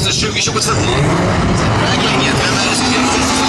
Rallycrossen 2022. Sen det här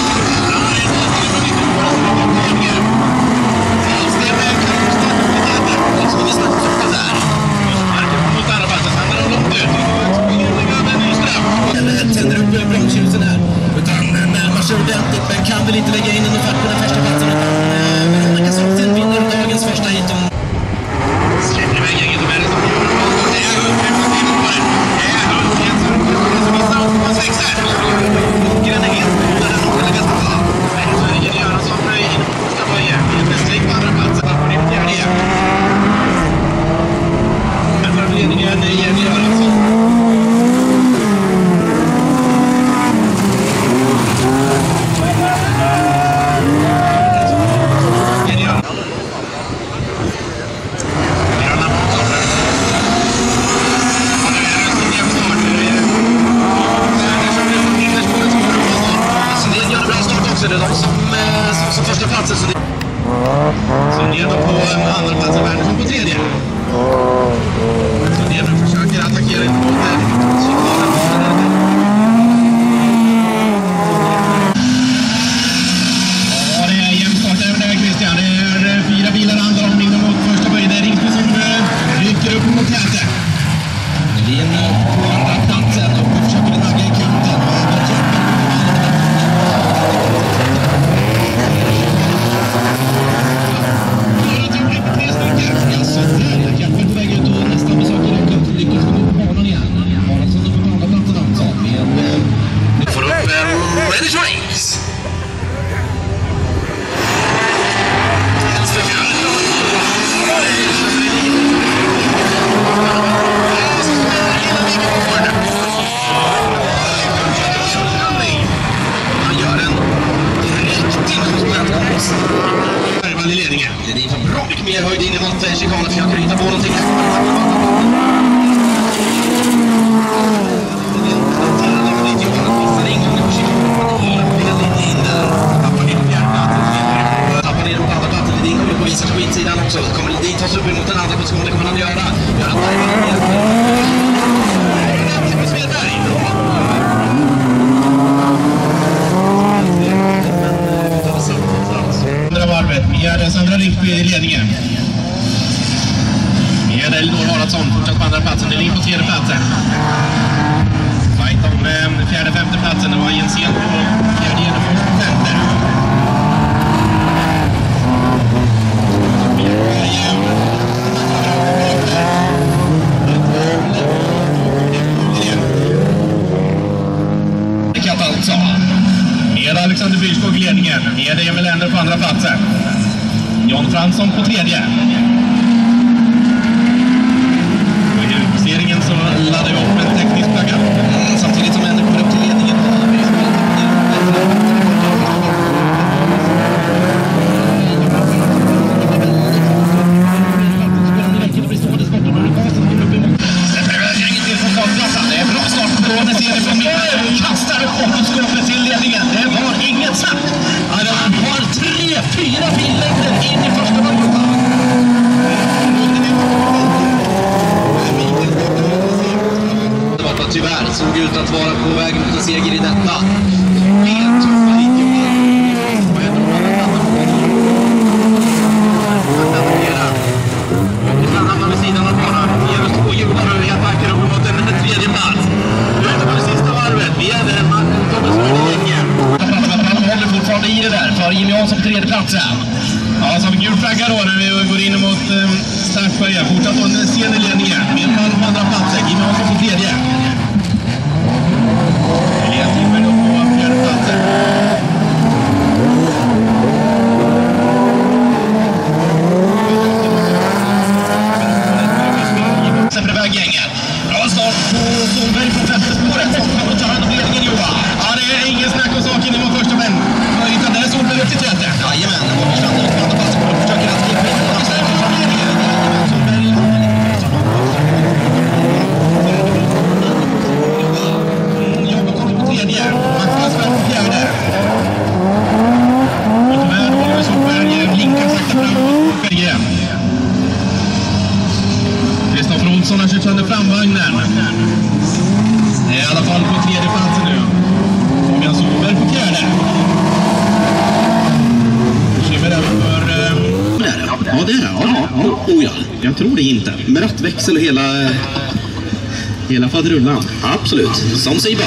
hela faderullan. Absolut. Som sig bör.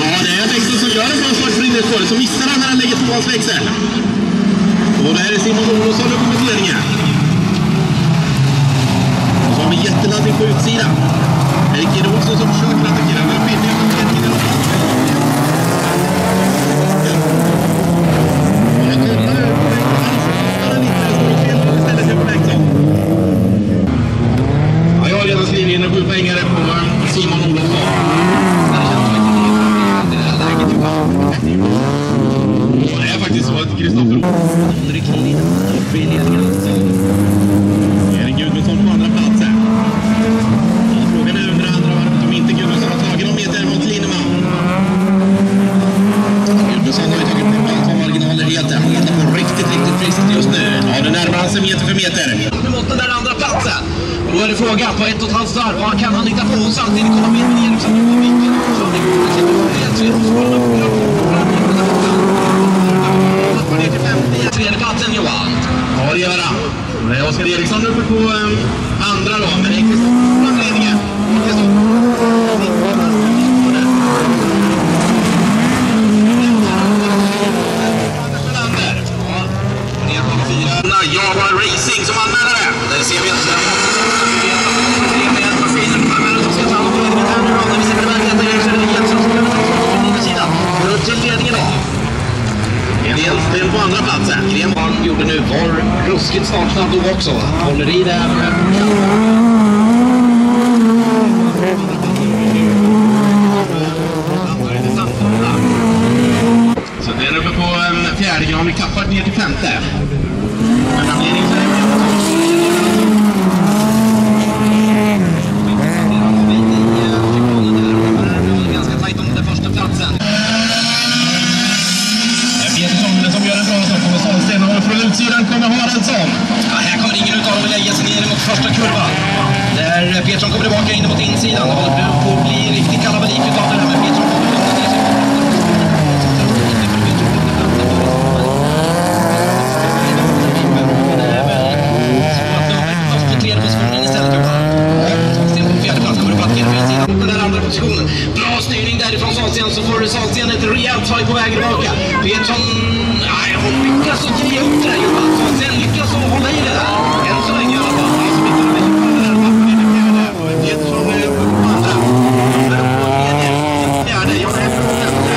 Ja, det är växeln som gör en bra start för innerspåret. Så missar han när han lägger på hans växel. Och där är Simon Olofsson uppe med ledningen. Och så har vi jätteladdning på utsidan. Erik Olsson som försöker attackera. Men skiljer på ledningen. Jag kollar nu. Han lite. Det står fel på istället för Bengtsson. Ja, jag har redan skrivit in en sjupoängare på Simon Olofsson. Det känns som att det är det här läget, Johan. Och Det är faktiskt så att Kristoffer Henrik Lindh uppe i ledningen. alltså. Erik Gudmundsson på andra platsen. Ja, Frågan är under andra varvet om inte Gudmundsson har tagit någon meter mot Linneman. Gudmundsson har ju tagit två marginaler helt. Han hittar på riktigt, riktigt friskt just nu. Ja, nu närmar han sig meter för meter. Mot den där andra platsen. Och då är det frågan på ett och ett halvt varv. Vad kan han hitta på och samtidigt komma med med Eriksson i vinkeln? Så det går att sitta på helt rätt. Så får han upp Upp ner till femte. Tredjeplatsen Johan. Ja, det gör han. Det är Oskar Eriksson uppe på um, andra då, men det är Kristoffer på ledningen. Java Racing som anmälare. Där ser vi att det är med maskinen på anmälaren som ska ta hand om ledningen här nu då. När vi ser iväg detta är så är det Jensson som kommer från insidan. Upp till ledningen då. Ensten på andra platsen. Grenman gjorde nu var ruskigt startsnabb då också. Håller i där. Så det är uppe på en fjärde gran. Vi tappar ner till femte. Men på Sahlsten och från utsidan kommer Haraldsson. Ja, här kommer ingen utav dem att lägga sig ner mot första kurvan. Där Petersson kommer tillbaka in mot insidan. Det att bli riktigt kalabalik utav det här med Petersson. kommer att lugna ner sig. Tredje positionen istället Johan. Sahlsten på fjärde plats kommer att backera på insidan. Den där andra positionen. Bra styrning därifrån så får Sahlsten ett rejält tag på vägen tillbaka. Petersson, nej, hon lyckas inte ge upp det där Johan. Sahlsten lyckas att hålla i det där. Än så länge i alla fall. Alltså, vi tar det där backen i det fjärde. Petersson är uppe på andra. Där uppe på tredje. Fjärde, Jan Hellström på femte.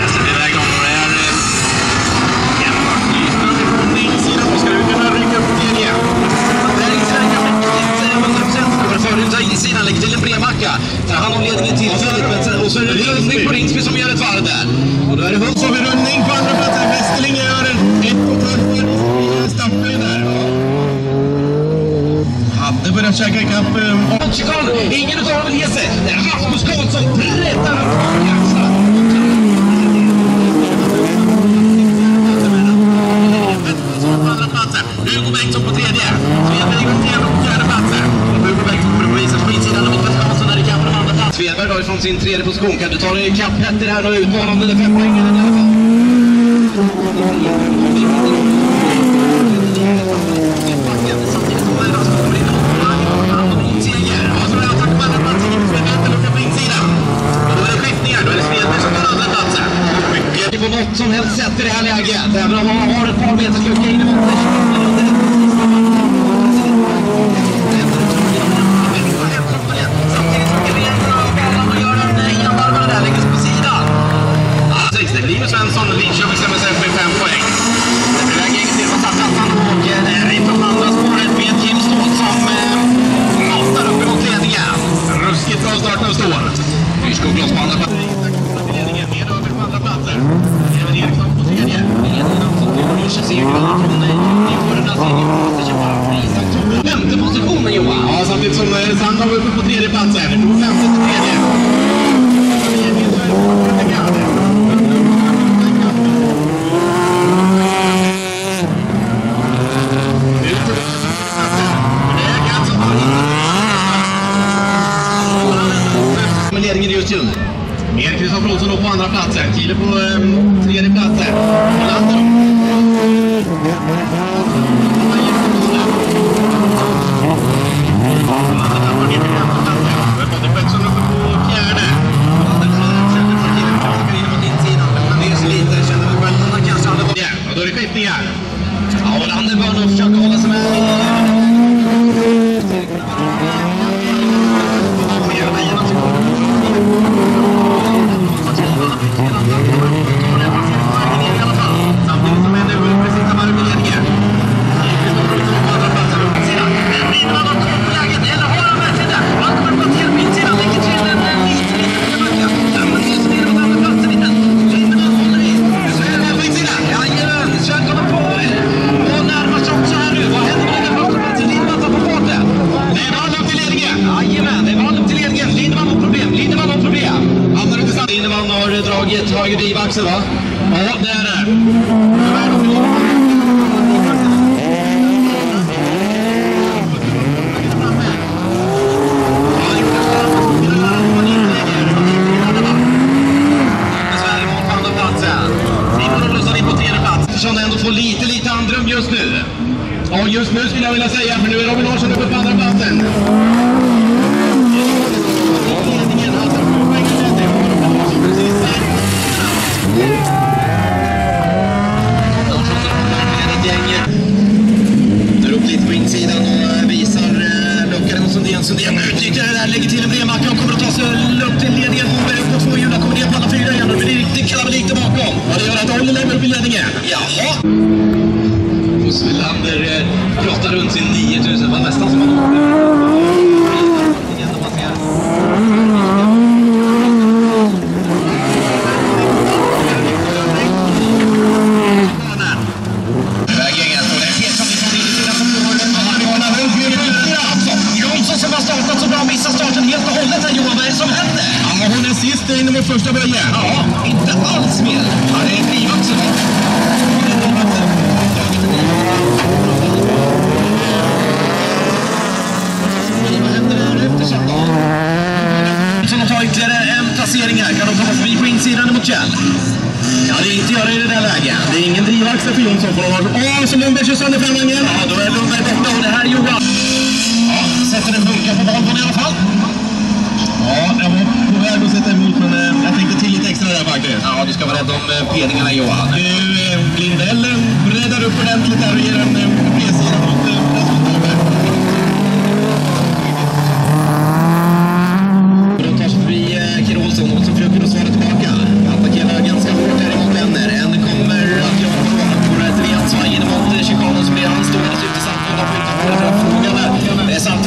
Resten är iväg om det är eh, Enbart Nyström ifrån insidan. Då ska du kunna rycka upp ledningen. Där är Sverige inte 100% går före utav insidan. Lägger till en brevmacka. Tar hand om ledningen tillfälligt. men sen- Och så är det rundning på Ringsby som gör ett varv där. Och då är det Hult. Så har vi rundning på andra platsen. Westerling gör ett och för Staffel där. Hade börjat käka ikapp... eh, Chikanen. Ingen utav dem vill ge sig. Det är Rasmus Karlsson breddar Hugo Bengtsson på tredje. Svedberg går ner på fjärde platsen. Och Hugo Bengtsson kommer att visa på insidan mot Petter Hansson där i kampen om andra plats. Svedberg då ifrån sin tredje position. Kan du ta dig ikapp Petter här och utmana om den där fempoängaren i alla fall? Samtidigt som Rasmus kommer in och tar hand om inseger. Och så är det attack på andra platsen. Svedberg lucka på insidan. Och då är det skiftningar. Då är det Svedberg som tar andra platsen. Mycket på något som helst sätt i det här läget. Även om man har ett par meters lucka in emot det. Samtidigt sig på Svensson. Linköpings ska med sig fem poäng. Det blir väg in till på startplattan och det är ifrån andra spåret med Jim Ståhl som eh, matar upp emot ledningen. Ruskigt bra start nu står. Fyrskog loss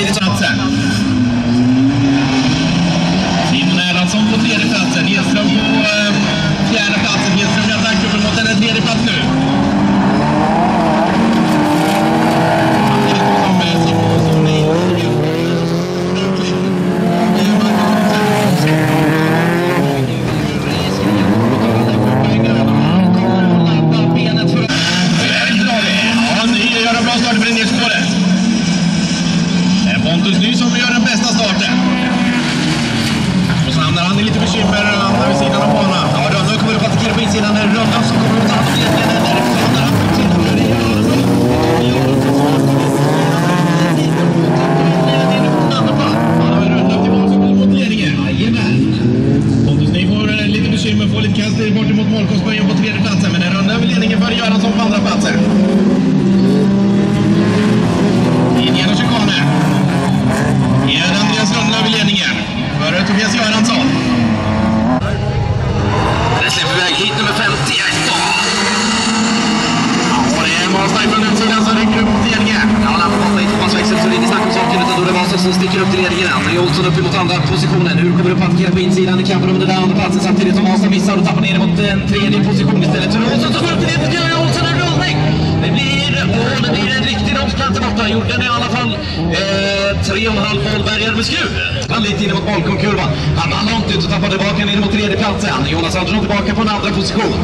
大家好，我是。som sticker upp till ledningen än. Olsson upp emot andra positionen. Hur kommer du att på insidan i kampen om den där andra platsen samtidigt som Asa missar och tappar ner mot en tredje position istället. För Olsson som skjuter ner mot ledningen gör en rullning. Det blir, och det blir en riktig romsplats borta. Gjorde den i alla fall eh, tre och en halv målbärgare med skruv. Han lite inne mot balkongkurvan. Han var långt ut och tappar tillbaka ner mot tredje platsen. Jonas Andersson tillbaka på en andra position.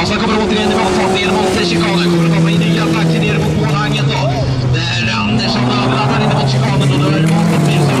Asa kommer återigen i bakfarten ner mot Chicano. Kommer att komma in i nya attacker ner mot målhangen då. Todo el mundo piensa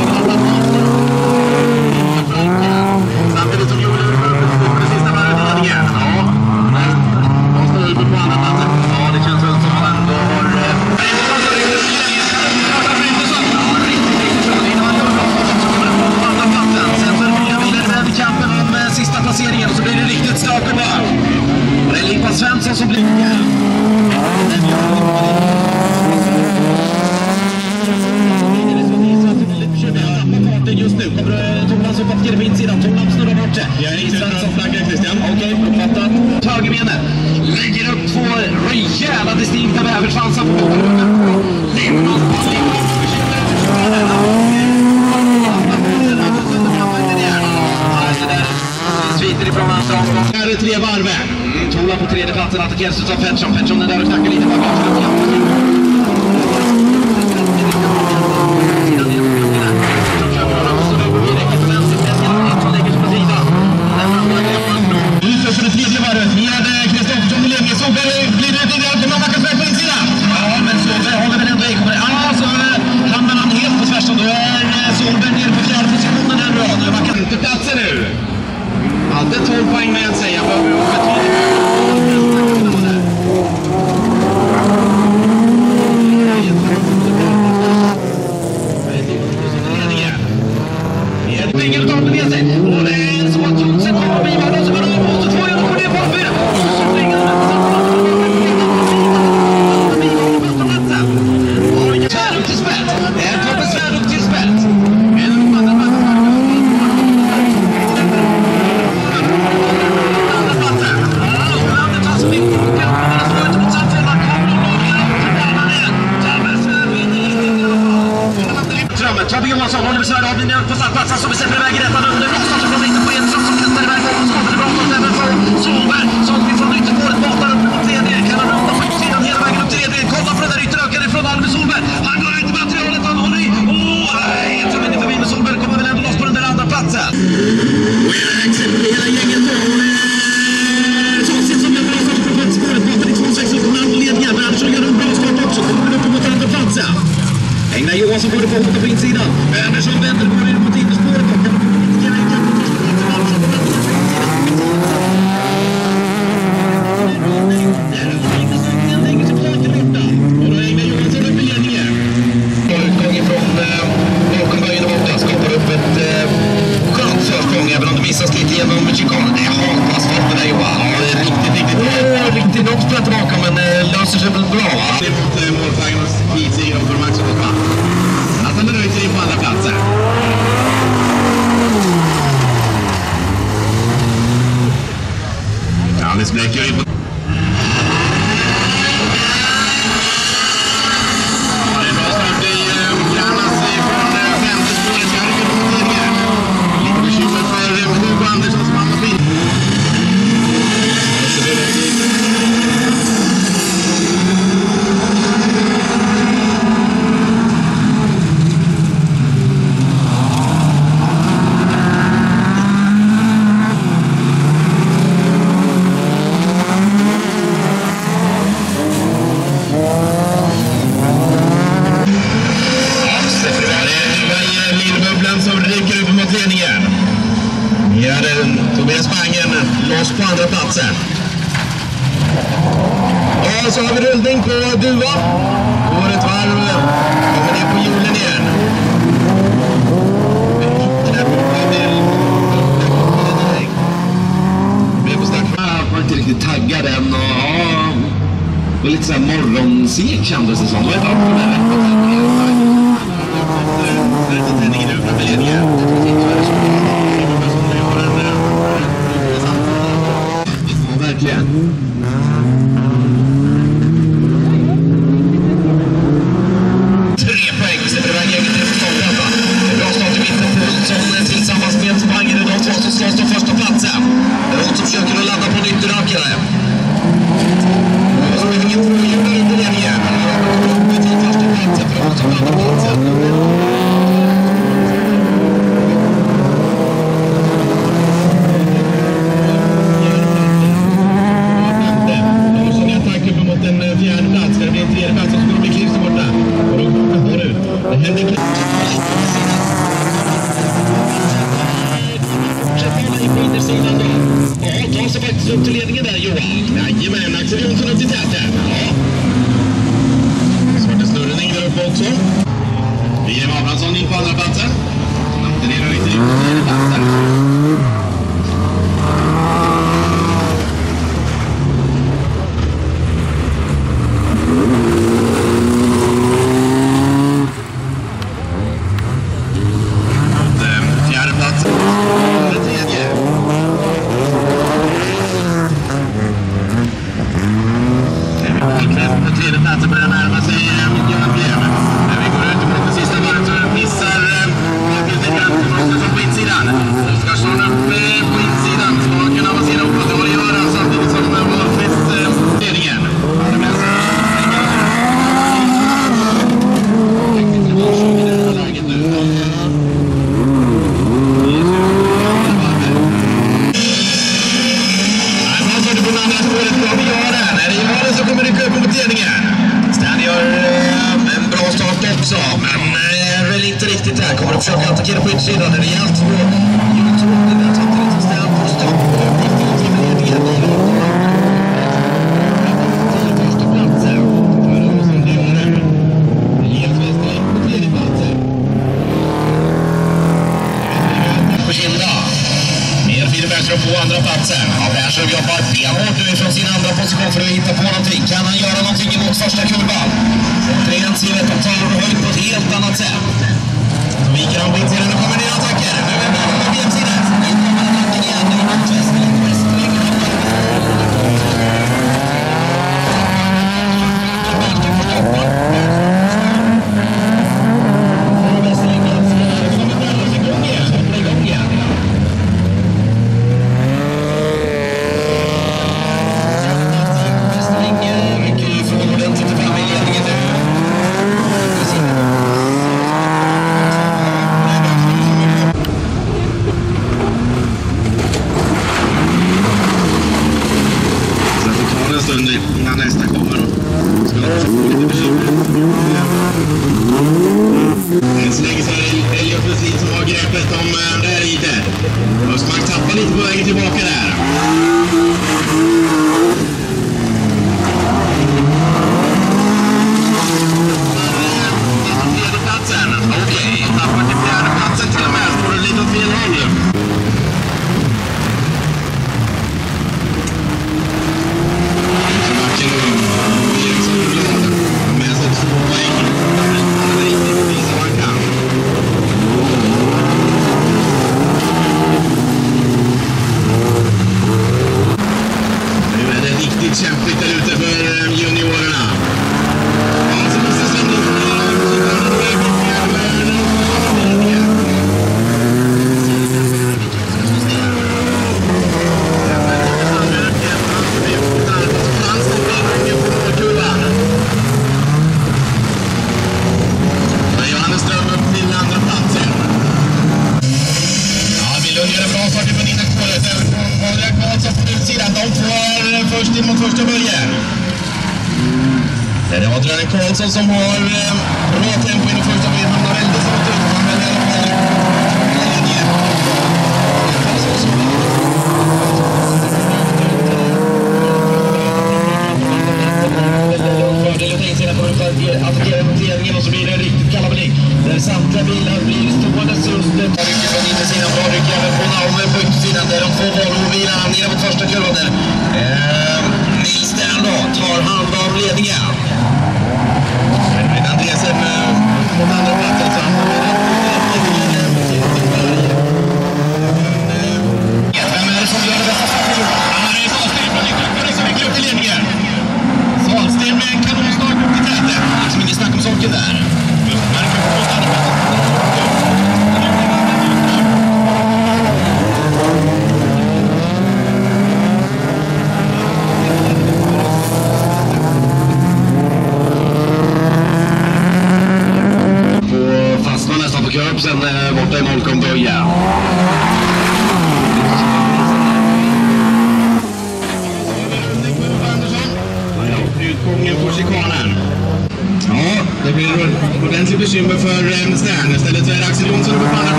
against its offensive. Hedge on the down attack. Jabbe Johansson håller besvärd avlinjen på startplatsen som bestämmer iväg i detta nummer. Någonstans så alltså kommer inte på Edström som kastar iväg bollen. Så kommer det bra mot även för Solberg som vi från yttermålet matar was a wonderful to be seen না to gentlemen.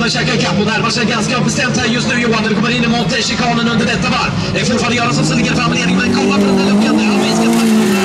redan käkat ikapp och närmar sig ganska bestämt här just nu Johan. när Det kommer in emot chikanen under detta varv. Det är fortfarande Göransson som ligger framme i ledningen, men kolla på den där luckan. Han viskas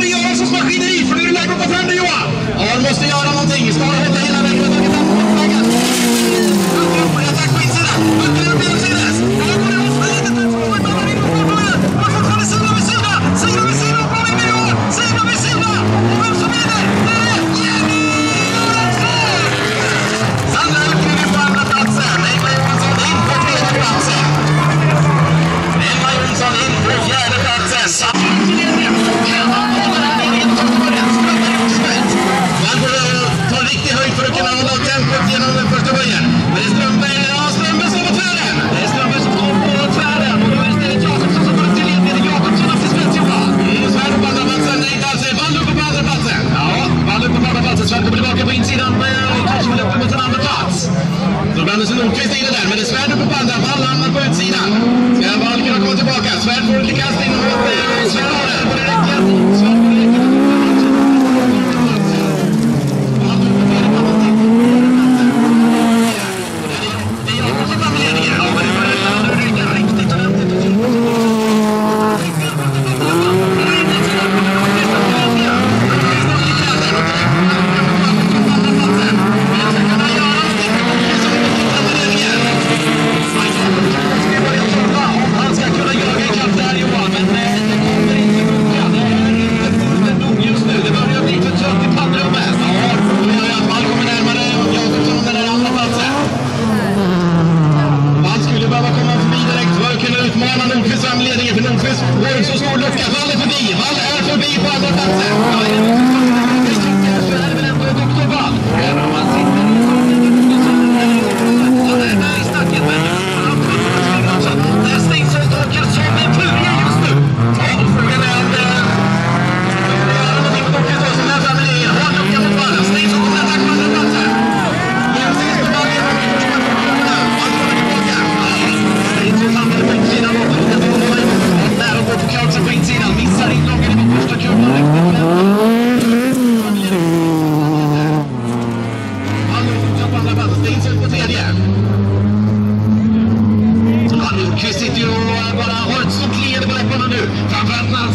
Harry Göranssons maskineri, för nu är det läge att gå fram nu Johan! Ja, du måste göra någonting. Ska hålla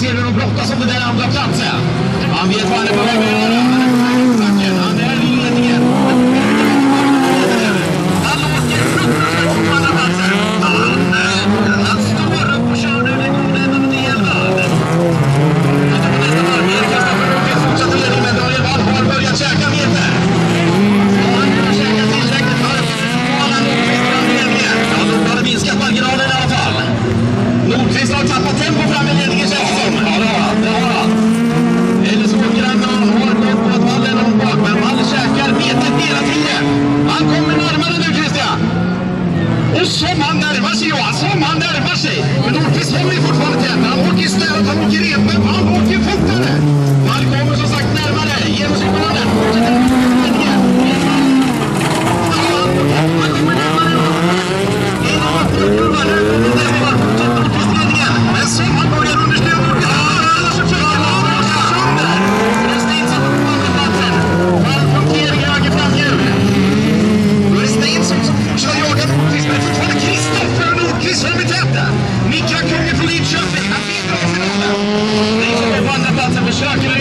ser hur de brottas om den där andra platsen. Han vet vad han är på väg att göra. Liczak, Liczak, Liczak, Liczak, Liczak, Liczak, Liczak, Liczak, Liczak, Liczak, Liczak, Liczak, Liczak, Liczak, Liczak, Liczak, Liczak, Liczak, Liczak,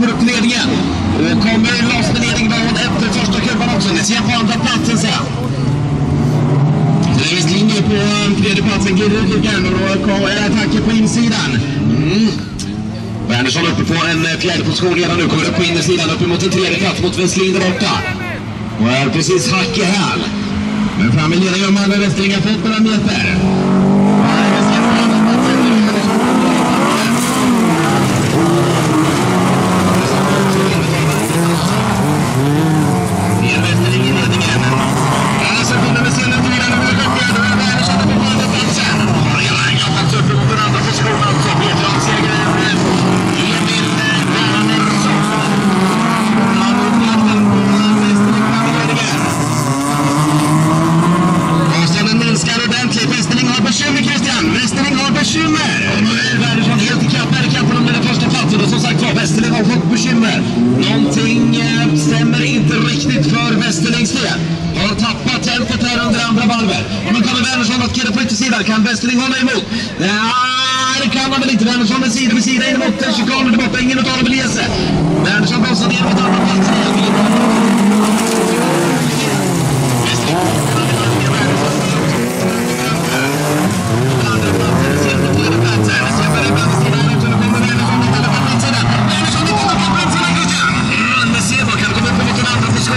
mot ledningen. Kommer loss med ledning var efter första kurvan också. Ni ser på andra platsen sen. Lewis linje på eh, tredje platsen. Girrikan och attacker på insidan. Mm. Andersson uppe på en eh, fjärde position redan nu. Kommer upp på insidan. Upp emot en tredje plats mot Westlin där borta. Och är precis hack i häl. Men fram i ledningen gör mannen Westling har fått några meter. Chicago'nun battığını doğru biliyorsa. Ben çok olsa diye bir tane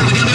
Let's go.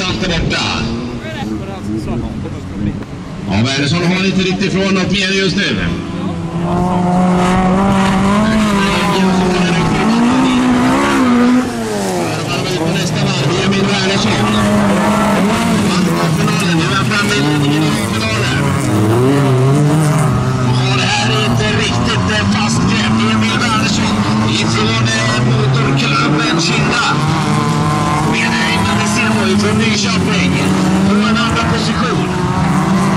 Eh, där borta. Ja, Wernersson har inte riktigt från något mer just nu. På nästa varv, Emil Wernersson. Vann finalen, nu är han framme i ledningen i finalen. Ja, det här är inte riktigt eh, fast grepp. Emil Wernersson ifrån eh, motorklubben Kinda. Med Einar Nesemo från Nyköping på en andra position.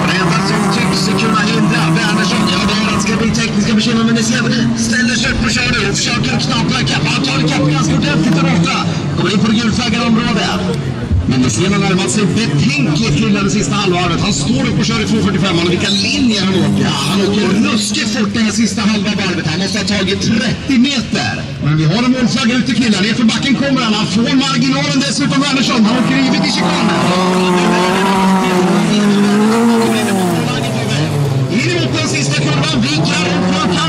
Och det enda som tycks kunna hindra Wernersson, ja det är att det ska bli tekniska bekymmer. Men Nesemo ställer sig upp och kör nu och försöker knapra ikapp. Han tar ikapp ganska ordentligt där borta. Kommer in på det gulflaggade området. Men Nesemo har närmat sig betänkligt till det sista halvvarvet. Han står upp och kör i 2.45 vilka linjer han åker. Ja, han åker ruskigt fort det här sista halva varvet. Han måste ha tagit 30 meter. Men vi har en målflagga ute killar. Nerför backen kommer han. Han får marginalen dessutom Wernersson. Han åker givet i chikanen. In mot den sista kurvan, viker han